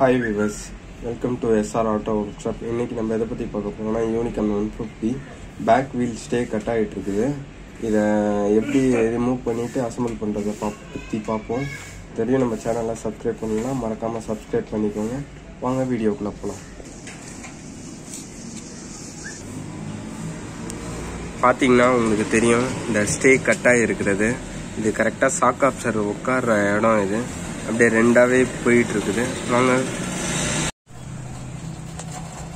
Hi viewers welcome to SR auto workshop இன்றைக்கி நம்ம எதை பற்றி பார்க்க போகிறோம்னா Unicorn one fifty back wheel stay cut ஆகிட்டு இருக்குது. இதை எப்படி ரிமூவ் பண்ணிவிட்டு அசம்பிள் பண்ணுறதை பா பற்றி பார்ப்போம். தெரியும் நம்ம சேனலை சப்ஸ்கிரைப் பண்ணலாம் மறக்காமல் சப்ஸ்கிரைப் பண்ணிக்கோங்க. வாங்க வீடியோக்குள்ளே போகலாம் பார்த்தீங்கன்னா உங்களுக்கு தெரியும் இந்த ஸ்டே கட்டாக இருக்கிறது இது கரெக்டாக சாக் ஆஃப்சர் உட்கார்ற இடம் இது. அப்படியே ரெண்டாவே போயிட்டு இருக்குது வாங்க.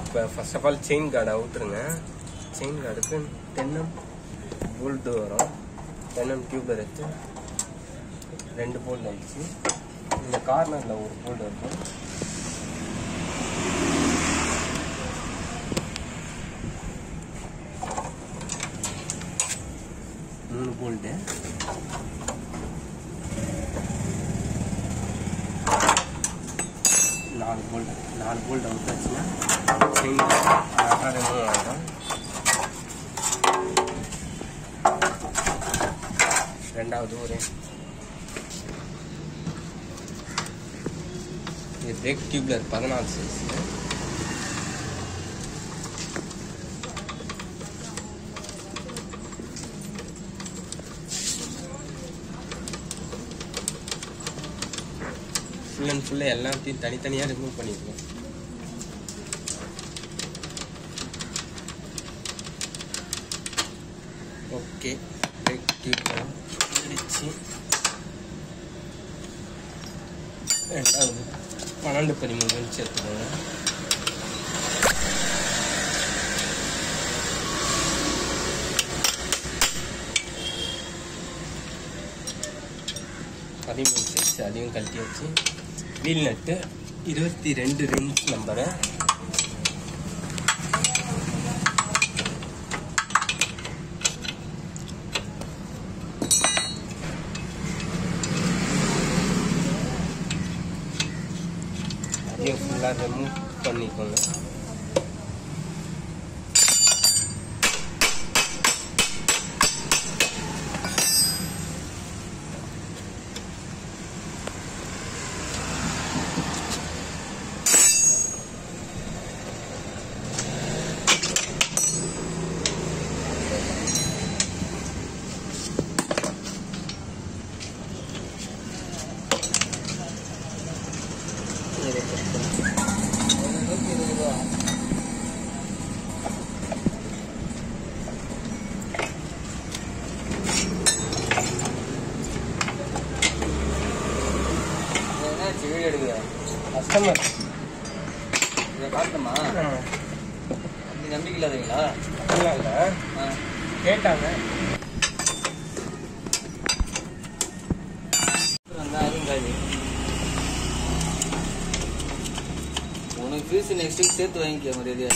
இப்போ ஃபர்ஸ்ட் ஆஃப் ஆல் செயின் கார்டை அவுத்துருங்க செயின் கார்டுக்கு டென்எம் போல்ட்டு வரும். டென்எம் டியூப் எடுத்து ரெண்டு போல்ட் ஆயிடுச்சு இந்த கார்னரில் ஒரு போல்ட் இருக்கும் மூணு போல்ட்டு நாலு போல்ட் நாலு போல்ட் அவுத்தாச்சுன்னா செயின் அழகாக ரிமூவ் ஆகிடும் ரெண்டாவது ஒரு இது பிரேக் டியூப்லர் பதினாலு சைஸ் ஃபுல் அண்ட் ஃபுல்லாக எல்லாத்தையும் தனித்தனியாக ரிமூவ் பண்ணிக்கணும். ஓகே பிரேக் டியூப்லாம் பிடிச்சி ரெண்டாவது பன்னெண்டு பதிமூணு இன்ச் எடுத்துக்கோங்க பதிமூணு சைஸ் அதையும் கழட்டி வச்சு. வீல் நட்டு இருபத்தி ரெண்டு ரிங்ஸ் நம்பரை ஃபுல்லாக ரிமூவ் பண்ணிக்கோங்க. என்னாச்சு வீடியோ எடுக்குற கஸ்டமர் இதை காட்டணுமா அப்படி நம்பிக்கை இல்லாதீங்களா அப்படிலாம் இல்லை ஆ. கேட்டாங்க வந்தா அதுவும் காலி உனக்கு ஃபீஸ் நெக்ஸ்ட் வீக் சேர்த்து வாங்கிக்க மரியாதையா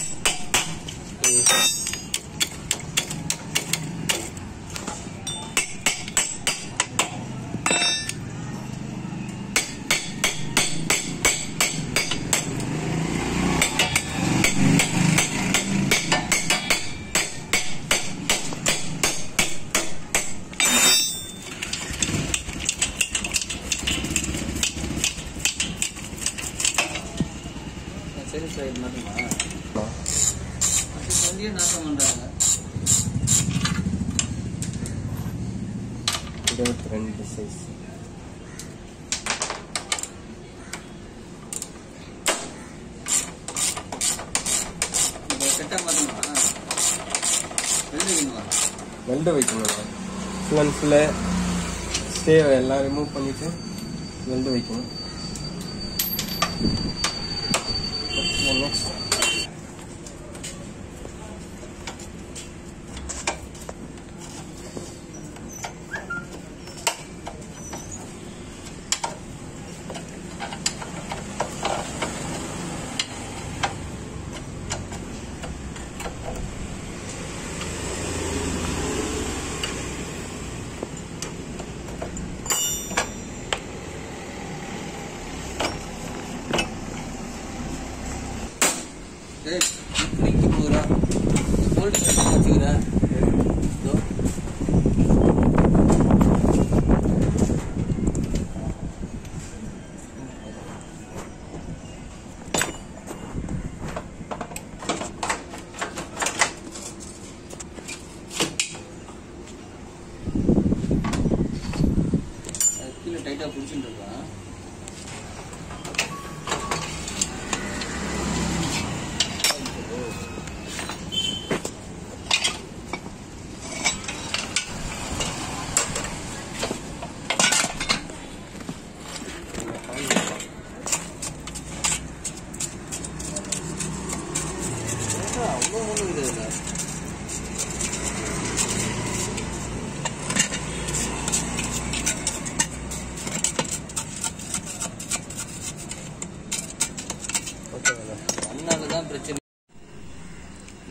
இது மட்டுமா? வண்டியே நாசம் பண்றாங்க. இருபத்தி ரெண்டு சைஸ் வெல்டு வைக்கணும். ஃபுல் அண்ட் ஃபுல்லு ஸ்டே எல்லாம் ரிமூவ் பண்ணிட்டு வெல்டு வைக்கணும். looks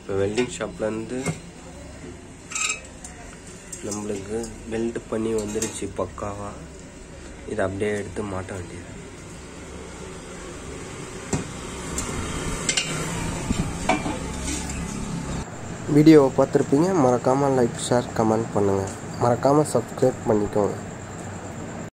இப்போ வெல்டிங் ஷாப்லேருந்து நம்மளுக்கு வெல்ட் பண்ணி வந்துருச்சு பக்காவாக இதை அப்படியே எடுத்து மாட்ட வேண்டியது. வீடியோவை பார்த்துருப்பீங்க. மறக்காமல் லைக் ஷேர் கமெண்ட் பண்ணுங்கள் மறக்காமல் சப்ஸ்கிரைப் பண்ணிக்கோங்க.